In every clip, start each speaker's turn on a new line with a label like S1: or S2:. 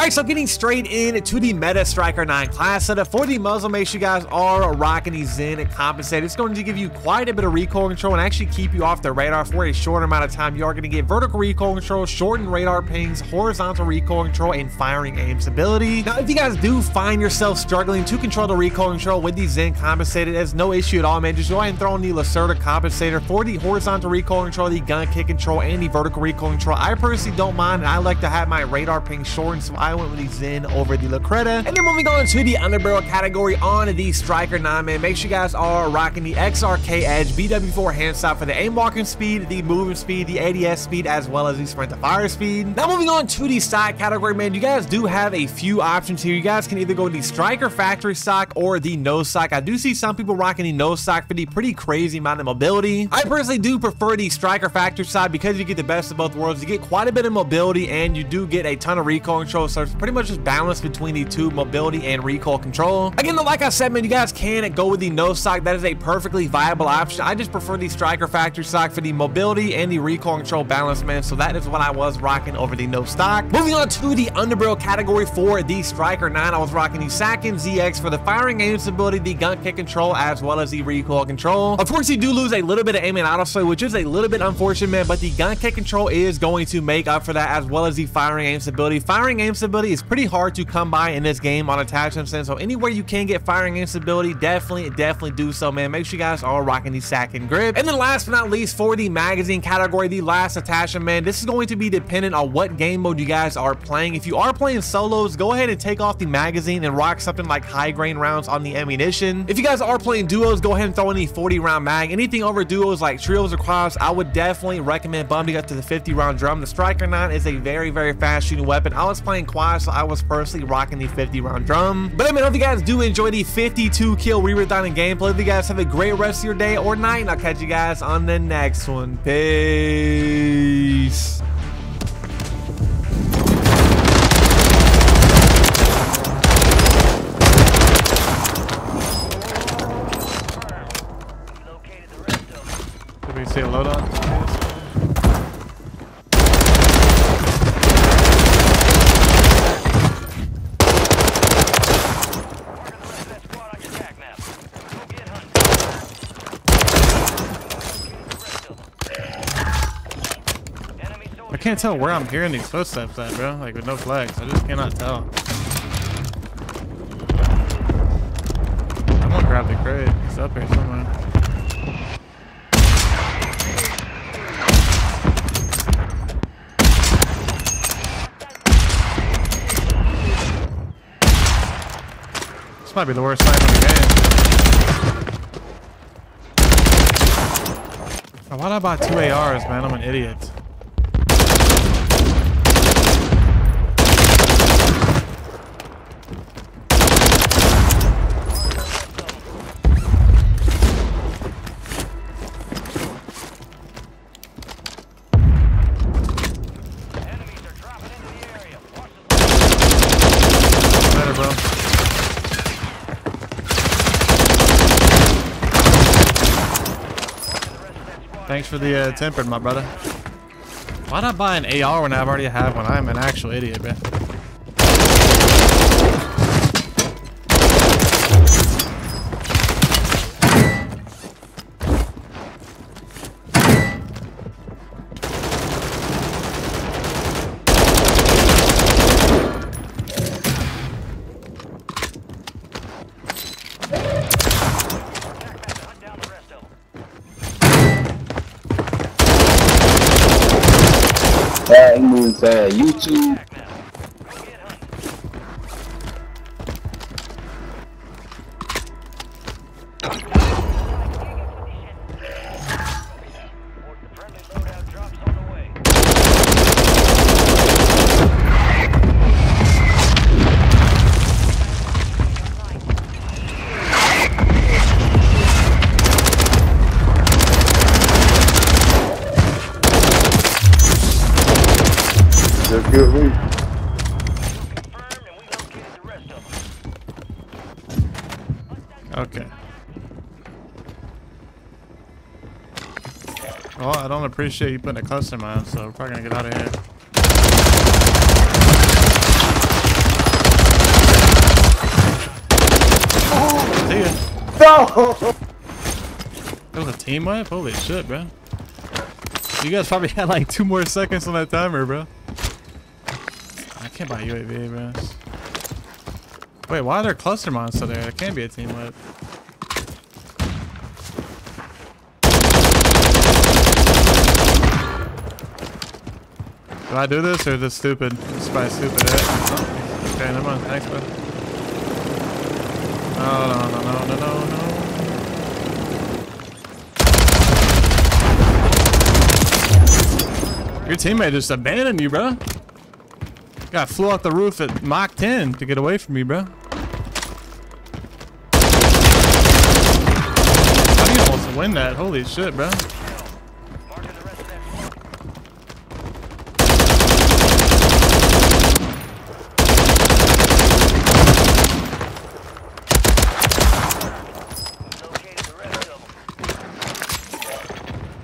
S1: Alright, so getting straight into the Meta Striker 9 class setup. For the muzzle, make sure you guys are rocking the Zen Compensate. It's going to give you quite a bit of recoil control and actually keep you off the radar for a short amount of time. You are going to get vertical recoil control, shortened radar pings, horizontal recoil control, and firing aim stability. Now, if you guys do find yourself struggling to control the recoil control with the Zen Compensated, there's no issue at all, man. Just go ahead and throw in the Lacerta Compensator for the horizontal recoil control, the gun kick control, and the vertical recoil control. I personally don't mind, and I like to have my radar ping shortened, so I went with the Zen over the Lacerta. And then moving on to the underbarrel category on the Striker 9, man, make sure you guys are rocking the XRK Edge BW4 hand for the aim walking speed, the moving speed, the ADS speed, as well as the sprint to fire speed. Now moving on to the stock category, man, you guys do have a few options here. You guys can either go with the Striker factory stock or the no stock. I do see some people rocking the no stock for the pretty crazy amount of mobility. I personally do prefer the Striker factory side because you get the best of both worlds. You get quite a bit of mobility and you do get a ton of recoil control. So it's pretty much just balanced between the two mobility and recoil control. Again, though, like I said, man, you guys can go with the no stock. That is a perfectly viable option. I just prefer the Striker factory stock for the mobility and the recoil control balance, man. So that is what I was rocking over the no stock. Moving on to the underbarrel category for the Striker 9, I was rocking the Sakin ZX for the firing aim stability, the gun kick control, as well as the recoil control. Of course, you do lose a little bit of aim and which is a little bit unfortunate, man, but the gun kick control is going to make up for that, as well as the firing aim stability. Firing aim stability is pretty hard to come by in this game on attachment sense, so anywhere you can get firing aim stability, definitely, definitely do so, man. Make sure you guys are rocking the Sakin grip. And then last but not least, for the magazine category, the last attachment, man, this is going to be dependent on what game mode you guys are playing. If you are playing solos, go ahead and take off the magazine and rock something like high grain rounds on the ammunition. If you guys are playing duos, go ahead and throw in the 40 round mag. Anything over duos like trios or quads, I would definitely recommend bumping up to the 50 round drum. The Striker 9 is a very, very fast shooting weapon. I was playing so I was personally rocking the 50 round drum. But I mean, if you guys do enjoy the 52 kill Reaver Diamond gameplay, if you guys have a great rest of your day or night, and I'll catch you guys on the next one. Peace.
S2: Did we see can't tell where I'm hearing these footsteps at, bro. Like with no flags. I just cannot tell. I'm gonna grab the crate. It's up here somewhere. This might be the worst time in the game. Why did I buy two ARs, man? I'm an idiot. Better, bro. Thanks for the uh, tempered, my brother. Why not buy an AR when I already have one? I'm an actual idiot, man.
S3: That means uh, YouTube.
S2: Okay. Well, I don't appreciate you putting a cluster mine, so we're probably gonna get out of here. Oh, See ya.
S3: No!
S2: That was a team wipe? Holy shit, bro. You guys probably had like two more seconds on that timer, bro. Can't buy UAV, bro. Wait, why are there cluster still there? It can't be a team wipe. Do I do this or is this stupid? This is probably stupid? Oh, okay, never mind. Thanks, bro. No, no, no, no, no, no, no. Your teammate just abandoned you, bro. Guy flew off the roof at Mach 10 to get away from me, bro. How do you almost win that? Holy shit, bro.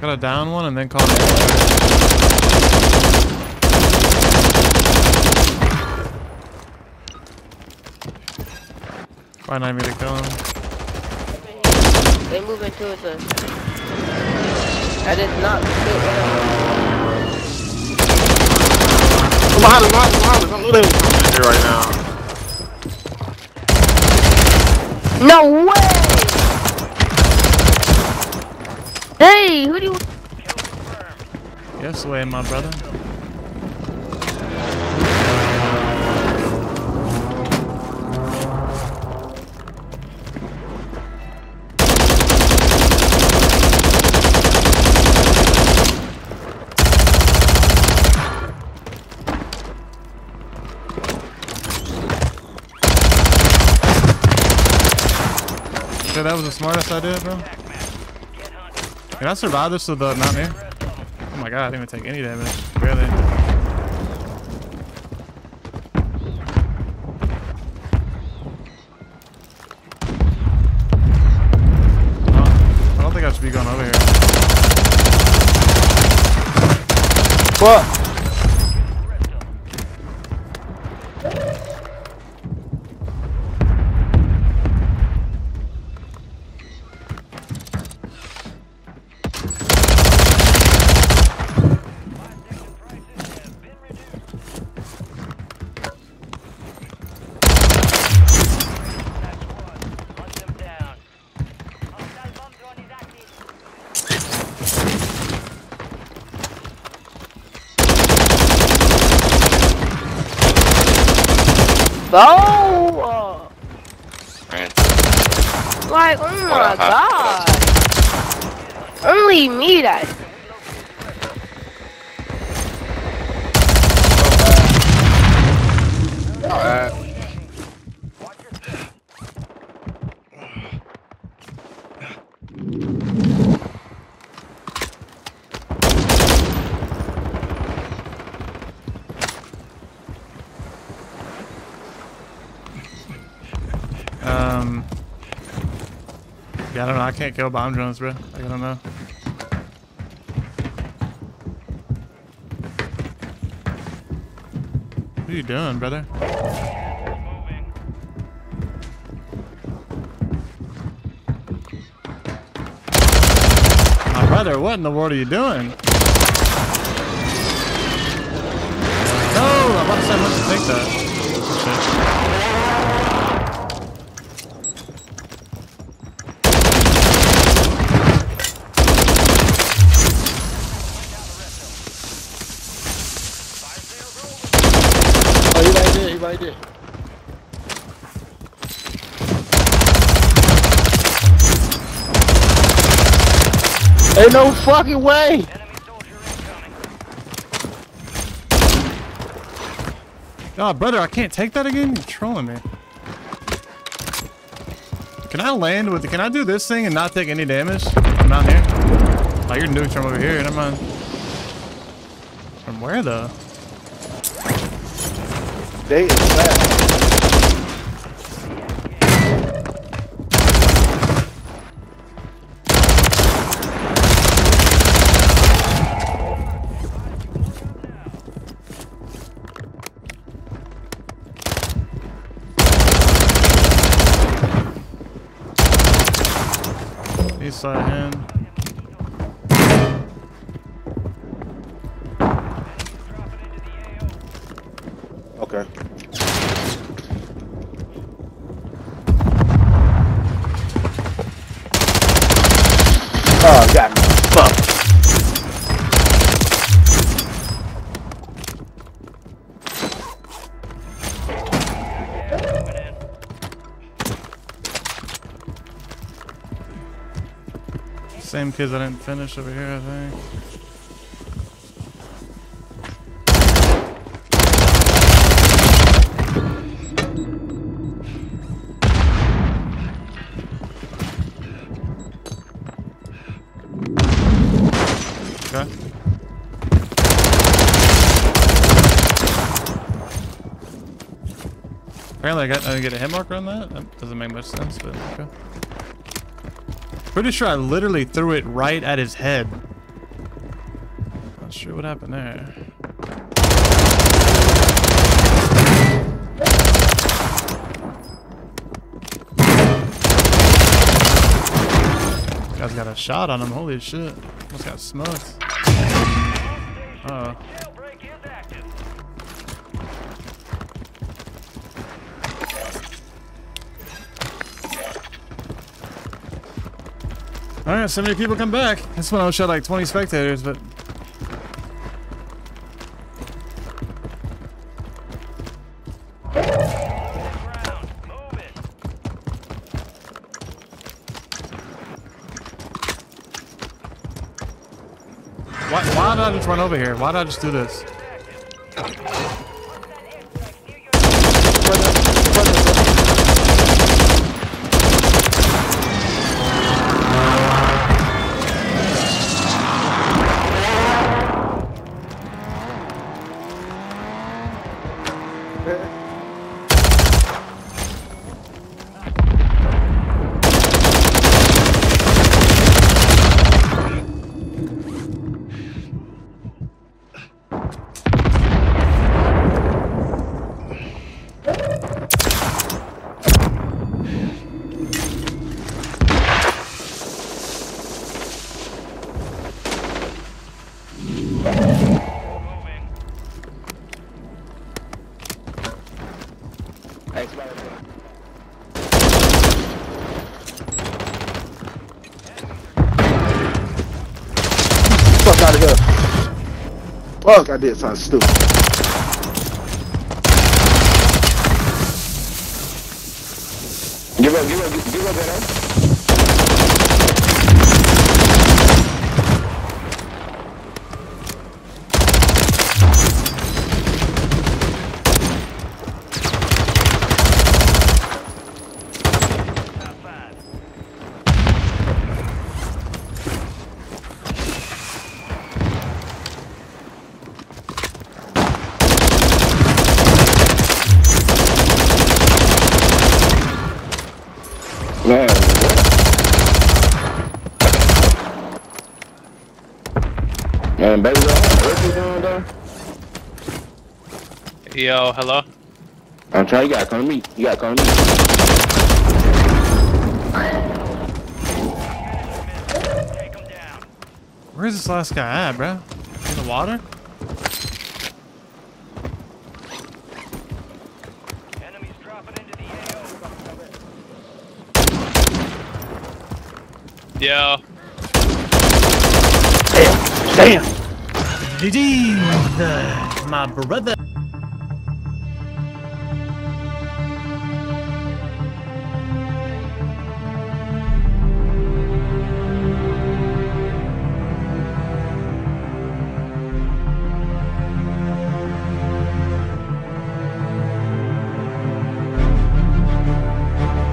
S2: Gotta down one and then call it. Why not me to kill him?
S4: They move into it. I did not fit
S5: I'm behind him, behind him, behind him. I know they was coming here right now.
S4: No way! Hey, who do you?
S2: Yes, way, my brother. So that was the smartest idea, bro. Can I survive this with the mountaineer? Oh my god, I didn't even take any damage. Barely. Oh, I don't think I should be going over here.
S3: What?
S4: Oh!
S5: Man.
S4: Like, oh my god! Only me that.
S2: Yeah, I don't know. I can't kill bomb drones, bro. I don't know. What are you doing, brother? My brother, what in the world are you doing? Oh, no, I'm about to say I must take that. Shit.
S5: Oh, he. Ain't no fucking way!
S2: Oh, brother, I can't take that again? You're trolling me. Can I land with Can I do this thing and not take any damage? I'm not here. Oh, you're nuked from over here. Never mind. From where, though?
S3: They is fast.
S2: Side hand. Same kids I didn't finish over here, I think. Apparently I got I didn't get a hit marker on that. That doesn't make much sense, but okay. Pretty sure I literally threw it right at his head. Not sure what happened there. Guy's got a shot on him. Holy shit. Almost got smoked. Uh oh. Alright, so many people come back. This one I shot like 20 spectators, but Why, why did I just run over here? Why did I just do this?
S3: Fuck out of here. Fuck, I did something stupid.
S5: Give up, give up, give up, that Man, Man, baby, what you doing there?
S4: Yo, hello?
S5: I'm trying, you gotta come to me. You gotta come to me.
S2: Where's this last guy at, bro? In the water?
S4: Yo.
S3: Damn.
S1: GG, my brother.